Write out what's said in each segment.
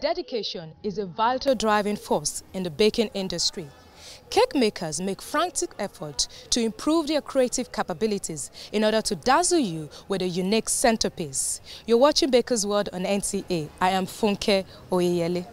Dedication is a vital driving force in the baking industry. Cake makers make frantic efforts to improve their creative capabilities in order to dazzle you with a unique centerpiece. You're watching Baker's World on NTA. I am Funke Oyeyele.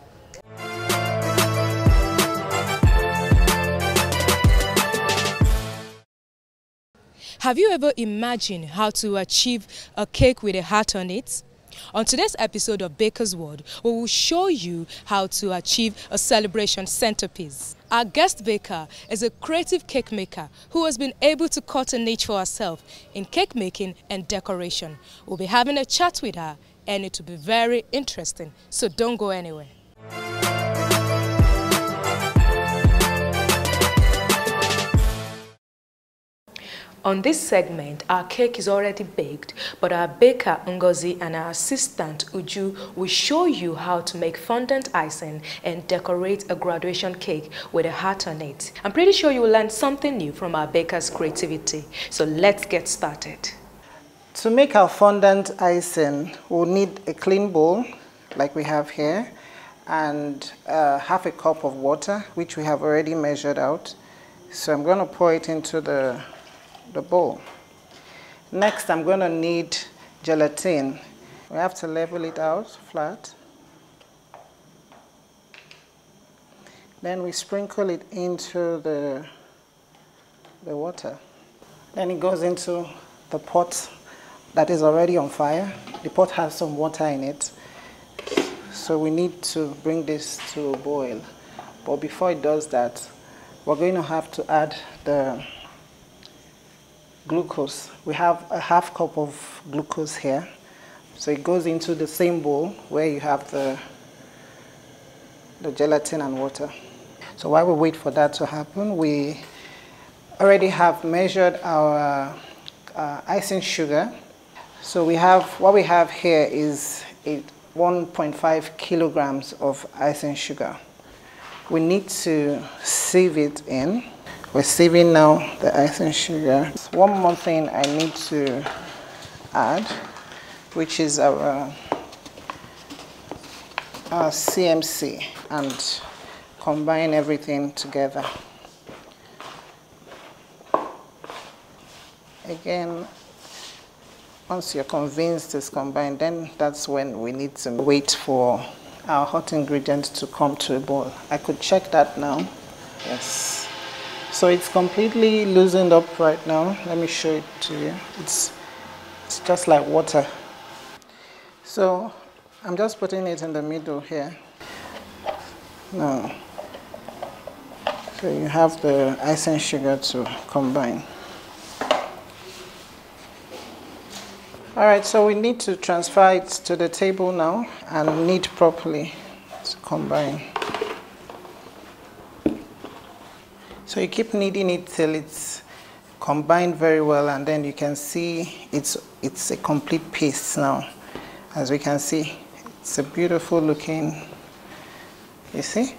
Have you ever imagined how to achieve a cake with a heart on it? On today's episode of Baker's World, we will show you how to achieve a celebration centerpiece. Our guest baker is a creative cake maker who has been able to cut a niche for herself in cake making and decoration. We'll be having a chat with her and it will be very interesting, so don't go anywhere. On this segment, our cake is already baked, but our baker Ngozi and our assistant Uju will show you how to make fondant icing and decorate a graduation cake with a heart on it. I'm pretty sure you will learn something new from our baker's creativity. So let's get started. To make our fondant icing, we'll need a clean bowl like we have here and uh, half a cup of water, which we have already measured out. So I'm going to pour it into the the bowl. Next, I'm going to need gelatin. We have to level it out flat. Then we sprinkle it into the, the water. Then it goes into the pot that is already on fire. The pot has some water in it. So we need to bring this to a boil. But before it does that, we're going to have to add the glucose. We have a half cup of glucose here. So it goes into the same bowl where you have the, the gelatin and water. So while we wait for that to happen, we already have measured our uh, icing sugar. So we have, what we have here is 1.5 kilograms of icing sugar. We need to sieve it in we're sieving now the icing sugar. One more thing I need to add, which is our, our CMC and combine everything together. Again, once you're convinced it's combined, then that's when we need to wait for our hot ingredients to come to a boil. I could check that now. Yes. So it's completely loosened up right now. Let me show it to you. It's, it's just like water. So I'm just putting it in the middle here. Now, so you have the ice and sugar to combine. All right, so we need to transfer it to the table now and knead properly to combine. So you keep kneading it till it's combined very well and then you can see it's, it's a complete paste now. As we can see, it's a beautiful looking, you see?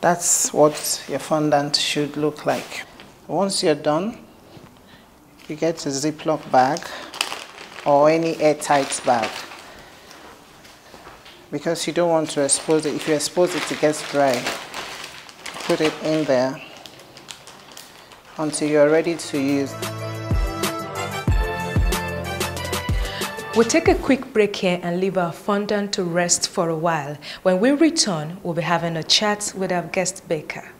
That's what your fondant should look like. Once you're done, you get a Ziploc bag or any airtight bag because you don't want to expose it. If you expose it, it gets dry put it in there until you're ready to use. We'll take a quick break here and leave our fondant to rest for a while. When we return, we'll be having a chat with our guest baker.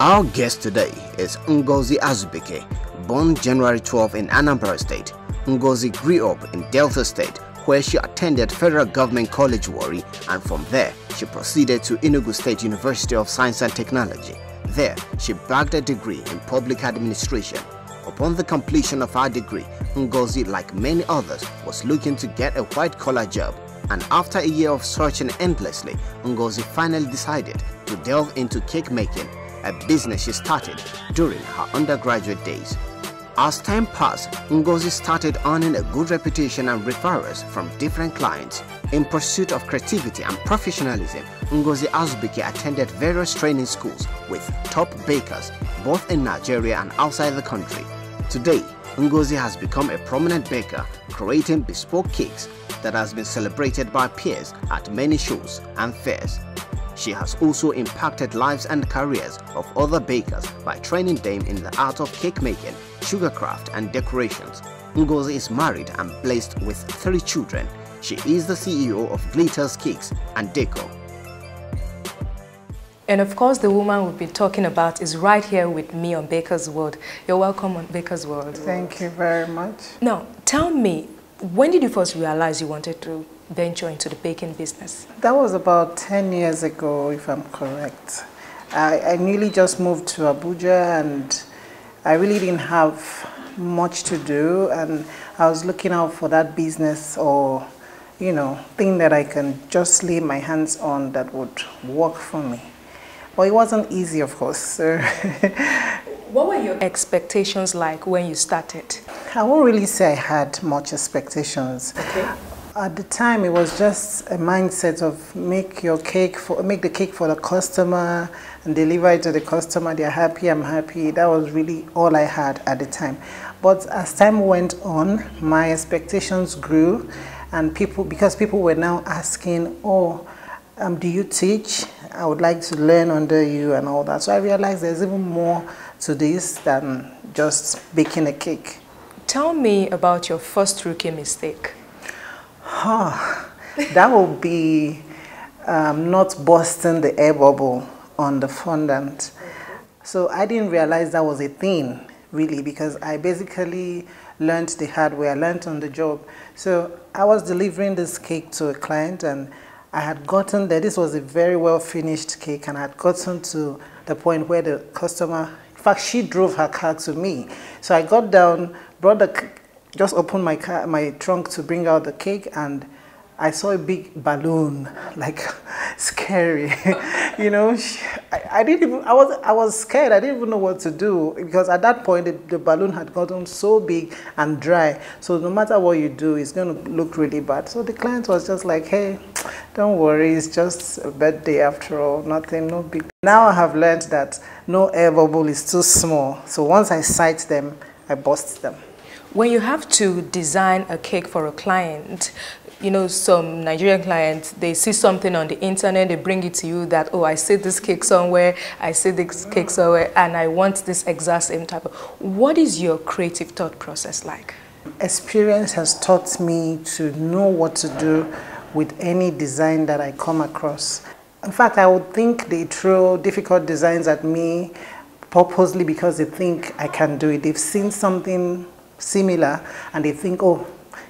Our guest today is Ngozi Azubike, born January 12 in Anambra State. Ngozi grew up in Delta State where she attended Federal Government College Warri and from there she proceeded to Enugu State University of Science and Technology. There, she bagged a degree in public administration. Upon the completion of her degree, Ngozi, like many others, was looking to get a white-collar job and after a year of searching endlessly, Ngozi finally decided to delve into cake making, a business she started during her undergraduate days. As time passed, Ngozi started earning a good reputation and referrals from different clients. In pursuit of creativity and professionalism, Ngozi Azubike attended various training schools with top bakers both in Nigeria and outside the country. Today, Ngozi has become a prominent baker, creating bespoke cakes, that has been celebrated by peers at many shows and fairs. She has also impacted lives and careers of other bakers by training them in the art of cake making, sugarcraft and decorations. Ngozi is married and blessed with three children. She is the CEO of Glitters Cakes and Deco. And of course, the woman we've been talking about is right here with me on Baker's World. You're welcome on Baker's World. Thank you very much. Now, tell me, when did you first realize you wanted to venture into the baking business? That was about 10 years ago, if I'm correct. I, I newly just moved to Abuja and I really didn't have much to do and I was looking out for that business or, you know, thing that I can just lay my hands on that would work for me. But it wasn't easy, of course. So what were your expectations like when you started? I won't really say I had much expectations. Okay. At the time, it was just a mindset of make your cake for make the cake for the customer and deliver it to the customer. They're happy, I'm happy. That was really all I had at the time. But as time went on, my expectations grew, and people because people were now asking, "Oh, um, do you teach? I would like to learn under you and all that." So I realized there's even more to this than just baking a cake. Tell me about your first rookie mistake. Huh. that would be um, not busting the air bubble on the fondant. So I didn't realize that was a thing, really, because I basically learned the hard way. I learned on the job. So I was delivering this cake to a client, and I had gotten there. This was a very well finished cake, and I had gotten to the point where the customer, in fact, she drove her car to me. So I got down, brought the, just opened my car, my trunk to bring out the cake, and I saw a big balloon, like scary. you know, I, I, didn't even, I was, I was scared. I didn't even know what to do because at that point the, the, balloon had gotten so big and dry. So no matter what you do, it's going to look really bad. So the client was just like, hey, don't worry, it's just a birthday after all, nothing, no big. Now I have learned that no air bubble is too small. So once I sight them, I bust them. When you have to design a cake for a client, you know, some Nigerian clients, they see something on the internet, they bring it to you that, oh, I see this cake somewhere, I see this cake somewhere, and I want this exact same type of. What is your creative thought process like? Experience has taught me to know what to do with any design that I come across. In fact, I would think they throw difficult designs at me purposely because they think I can do it. They've seen something similar and they think, oh,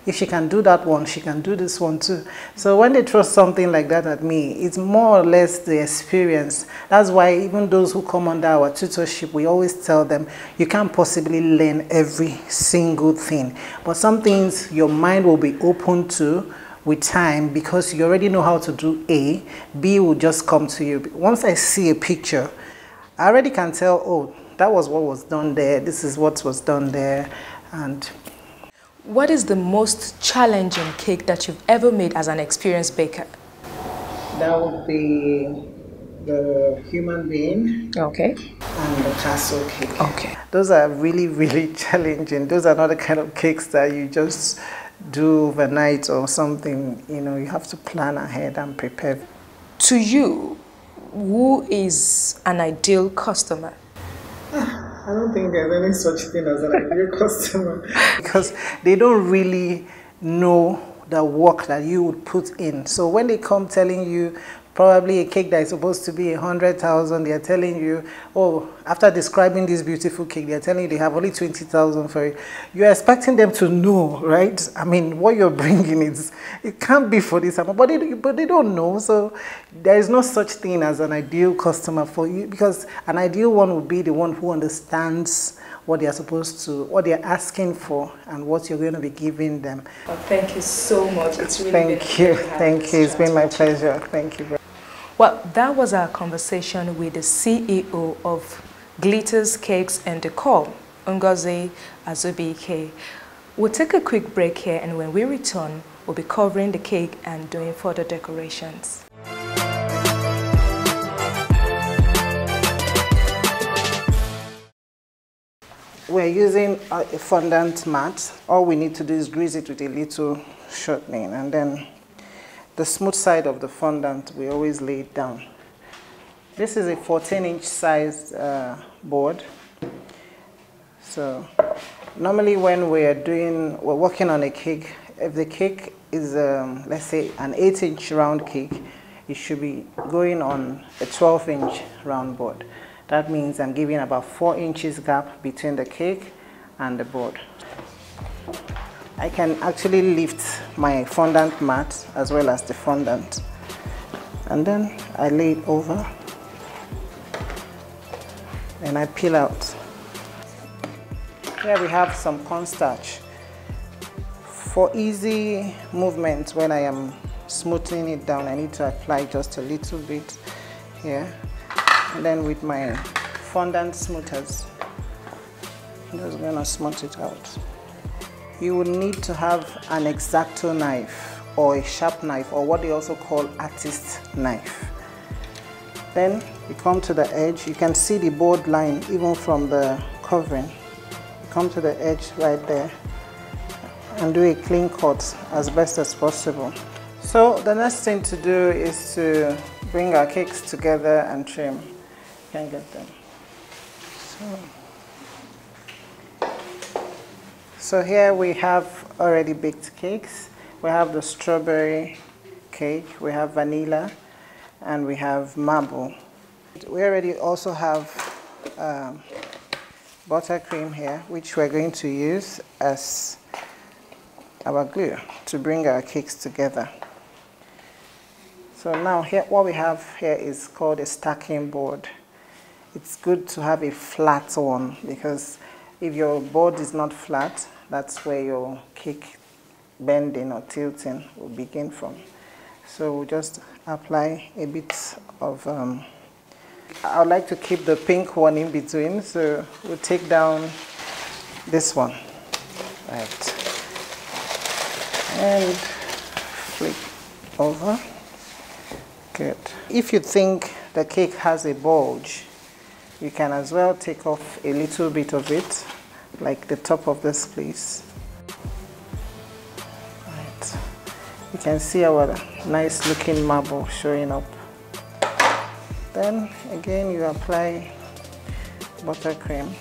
if she can do that one, she can do this one too. So when they throw something like that at me, it's more or less the experience. That's why even those who come under our tutorship, we always tell them, you can't possibly learn every single thing. But some things your mind will be open to with time because you already know how to do A, B will just come to you. Once I see a picture, I already can tell, oh, that was what was done there, this is what was done there, and what is the most challenging cake that you've ever made as an experienced baker? That would be the human being. Okay. And the castle cake. Okay. Those are really, really challenging. Those are not the kind of cakes that you just do overnight or something. You know, you have to plan ahead and prepare. To you, who is an ideal customer? Ah, I don't think there's any such thing as an ideal customer because they don't really know the work that you would put in. So when they come telling you probably a cake that is supposed to be a hundred thousand, they're telling you, oh, after describing this beautiful cake, they're telling you they have only twenty thousand for it. You're expecting them to know, right? I mean, what you're bringing is it can't be for this amount, but they, but they don't know. So there is no such thing as an ideal customer for you because an ideal one would be the one who understands what they are supposed to, what they are asking for, and what you're going to be giving them. Well, thank you so much. It's really thank you, thank you. It's been my pleasure. Thank you. Well, that was our conversation with the CEO of Glitters Cakes and Decor, Ngozi Azubike. We'll take a quick break here, and when we return, we'll be covering the cake and doing further decorations. We're using a fondant mat. All we need to do is grease it with a little shortening and then the smooth side of the fondant we always lay it down. This is a 14 inch size uh, board. So normally when we're doing, we're working on a cake, if the cake is, um, let's say an 8 inch round cake, it should be going on a 12 inch round board. That means I'm giving about 4 inches gap between the cake and the board. I can actually lift my fondant mat as well as the fondant and then I lay it over and I peel out. Here we have some cornstarch. For easy movement when I am smoothing it down I need to apply just a little bit here and then with my fondant smoothers I'm just gonna smooth it out you will need to have an exacto knife or a sharp knife or what they also call artist knife then you come to the edge you can see the board line even from the covering you come to the edge right there and do a clean cut as best as possible so the next thing to do is to bring our cakes together and trim. You can get them. So, so here we have already baked cakes. We have the strawberry cake, we have vanilla, and we have marble. We already also have um, buttercream here, which we're going to use as our glue to bring our cakes together. So now here, what we have here is called a stacking board. It's good to have a flat one because if your board is not flat, that's where your cake bending or tilting will begin from. So we'll just apply a bit of, um, I would like to keep the pink one in between, so we'll take down this one, right, and flip over. Good. If you think the cake has a bulge, you can as well take off a little bit of it, like the top of this place. Right. You can see our nice looking marble showing up. Then again you apply buttercream.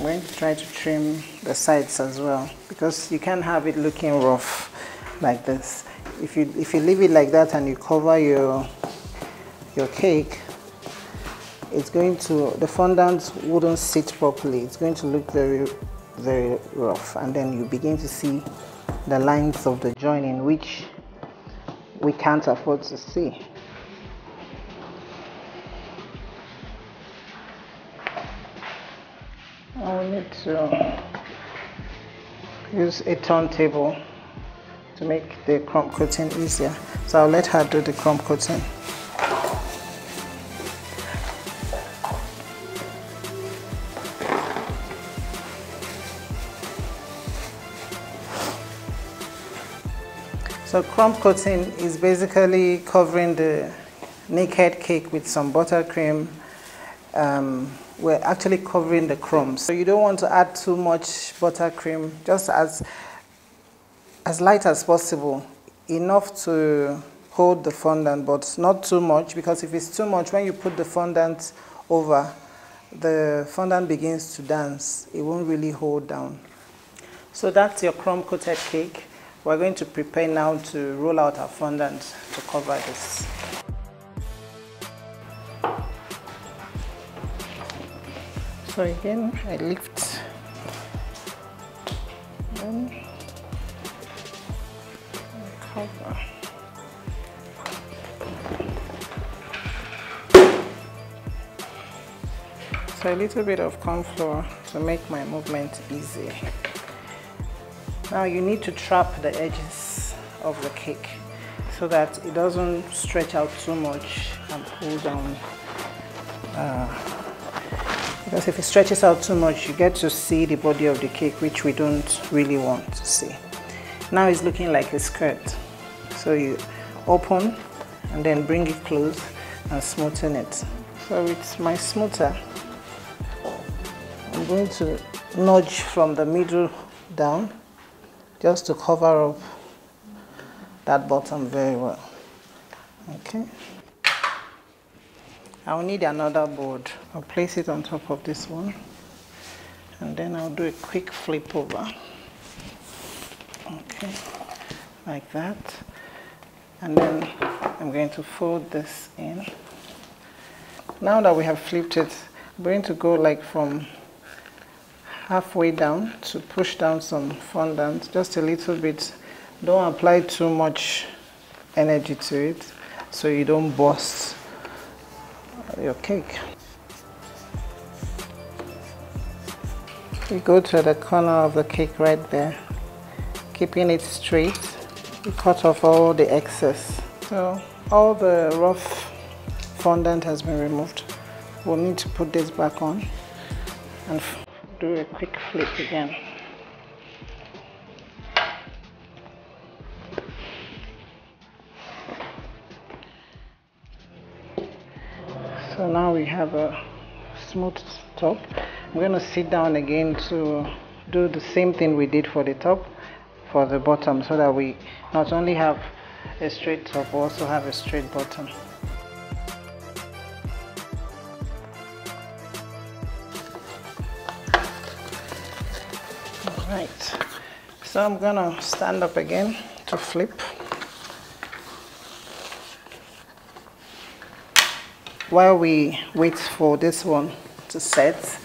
I'm going to try to trim the sides as well because you can't have it looking rough like this. If you, if you leave it like that and you cover your, your cake, it's going to, the fondant wouldn't sit properly. It's going to look very, very rough. And then you begin to see the lines of the joining, which we can't afford to see. To use a turntable to make the crumb coating easier. So I'll let her do the crumb coating. So crumb coating is basically covering the naked cake with some buttercream. Um, we're actually covering the crumbs. So you don't want to add too much buttercream, just as, as light as possible, enough to hold the fondant, but not too much, because if it's too much, when you put the fondant over, the fondant begins to dance. It won't really hold down. So that's your crumb coated cake. We're going to prepare now to roll out our fondant to cover this. so again. I lift. Then cover. So a little bit of corn flour to make my movement easy. Now you need to trap the edges of the cake so that it doesn't stretch out too much and pull down uh, because if it stretches out too much, you get to see the body of the cake, which we don't really want to see. Now it's looking like a skirt. So you open and then bring it close and smoothen it. So with my smoother, I'm going to nudge from the middle down just to cover up that bottom very well. Okay. I'll need another board. I'll place it on top of this one and then I'll do a quick flip over. Okay, like that. And then I'm going to fold this in. Now that we have flipped it, I'm going to go like from halfway down to push down some fondant, just a little bit. Don't apply too much energy to it so you don't burst your cake. You go to the corner of the cake right there, keeping it straight. You cut off all the excess. So all the rough fondant has been removed. We'll need to put this back on and do a quick flip again. Now we have a smooth top. I'm going to sit down again to do the same thing we did for the top for the bottom so that we not only have a straight top, but also have a straight bottom. Right, so I'm gonna stand up again to flip. While we wait for this one to set,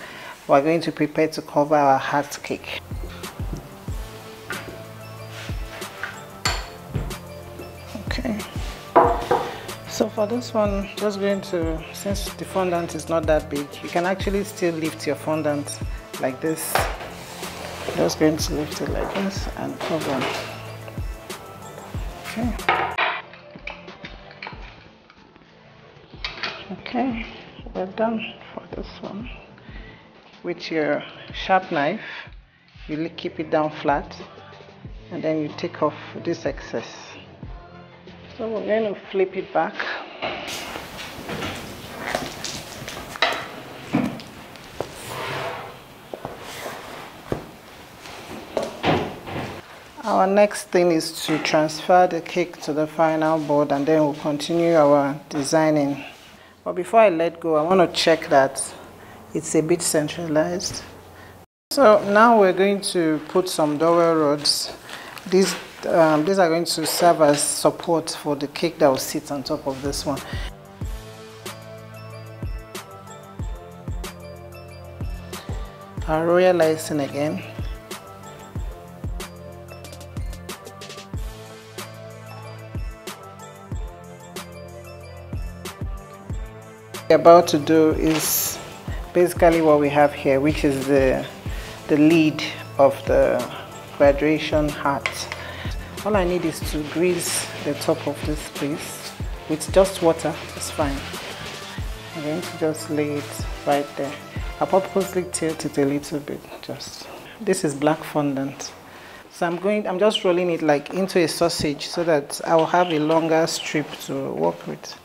we're going to prepare to cover our heart cake. Okay, so for this one, just going to, since the fondant is not that big, you can actually still lift your fondant like this. Just going to lift it like this and cover. Okay done for this one. With your sharp knife you keep it down flat and then you take off this excess. So we're going to flip it back. Our next thing is to transfer the cake to the final board and then we'll continue our designing. But before I let go, I want to check that it's a bit centralized. So now we're going to put some dowel rods. These, um, these are going to serve as support for the cake that will sit on top of this one. Our royal icing again. About to do is basically what we have here which is the the lead of the graduation hat. All I need is to grease the top of this piece with just water it's fine. I'm going to just lay it right there. I purposely tilt it a little bit just. This is black fondant. So I'm going I'm just rolling it like into a sausage so that I will have a longer strip to work with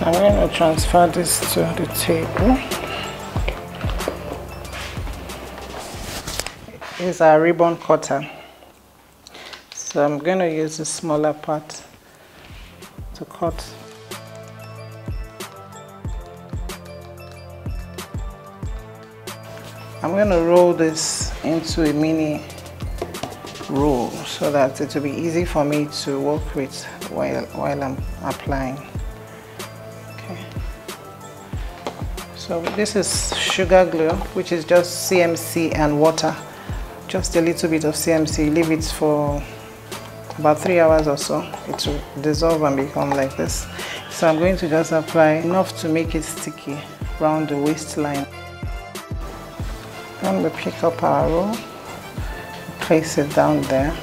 I'm going to transfer this to the table. It's a ribbon cutter. So I'm going to use the smaller part to cut. I'm going to roll this into a mini roll so that it will be easy for me to work with while, while I'm applying. So this is sugar glue, which is just CMC and water. Just a little bit of CMC. Leave it for about three hours or so, it will dissolve and become like this. So I'm going to just apply enough to make it sticky around the waistline. Then we pick up our roll, place it down there,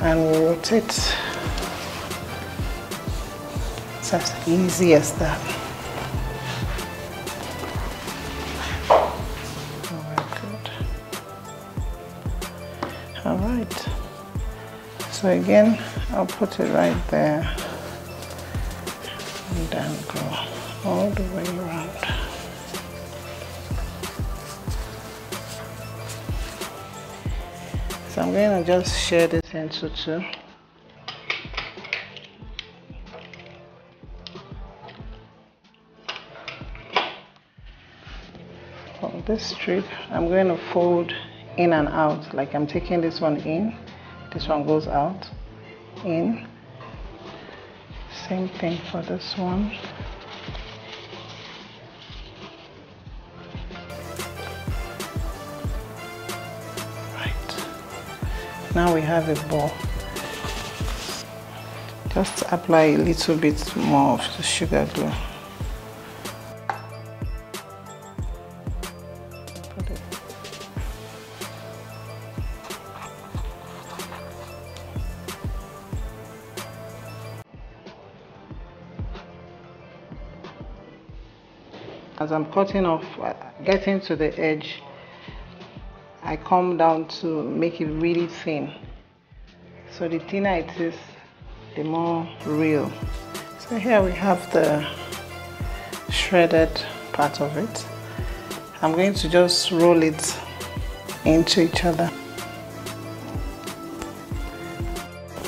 and we rotate. It's as easy as that. So again, I'll put it right there and then go all the way around. So I'm going to just share this into two. On this strip, I'm going to fold in and out like I'm taking this one in this one goes out in. Same thing for this one. Right. Now we have a ball. Just apply a little bit more of the sugar glue as I'm cutting off, uh, getting to the edge, I come down to make it really thin. So the thinner it is, the more real. So here we have the shredded part of it. I'm going to just roll it into each other.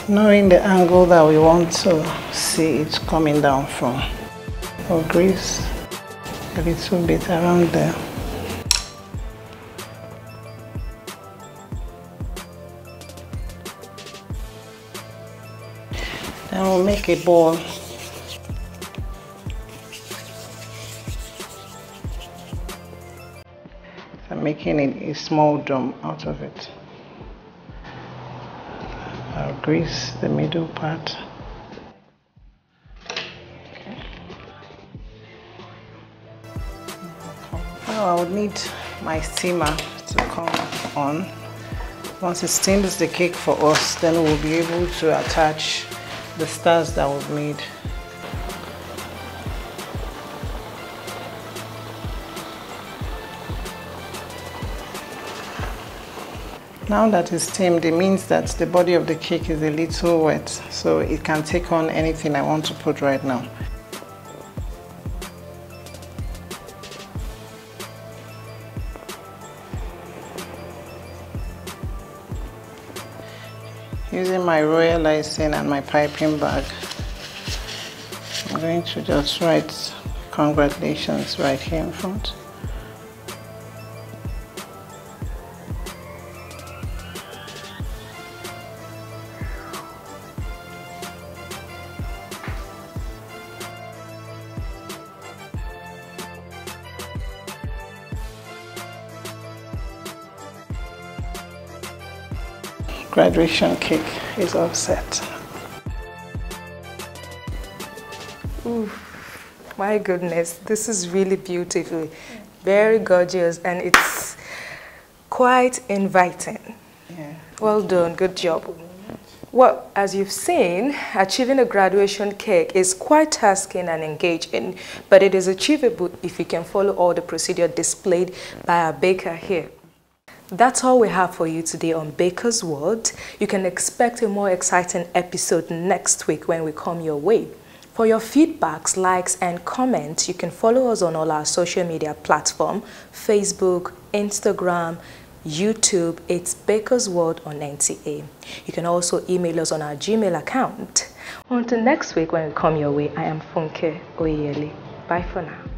Knowing the angle that we want to see it coming down from. Or grease a little bit around there. Then we'll make a ball. I'm making a, a small dome out of it. I'll grease the middle part. Now I would need my steamer to come on. Once it steams the cake for us, then we'll be able to attach the stars that we've made. Now that it's steamed, it means that the body of the cake is a little wet, so it can take on anything I want to put right now. Using my royal icing and my piping bag. I'm going to just write congratulations right here in front graduation cake is all set. Ooh, my goodness, this is really beautiful. Very gorgeous and it's quite inviting. Yeah. Well done, good job. Well, as you've seen, achieving a graduation cake is quite tasking and engaging, but it is achievable if you can follow all the procedure displayed by our baker here. That's all we have for you today on Baker's World. You can expect a more exciting episode next week when we come your way. For your feedbacks, likes, and comments, you can follow us on all our social media platforms, Facebook, Instagram, YouTube, it's Baker's World on NTA. You can also email us on our Gmail account. Until next week when we come your way, I am Funke Oyeli. Bye for now.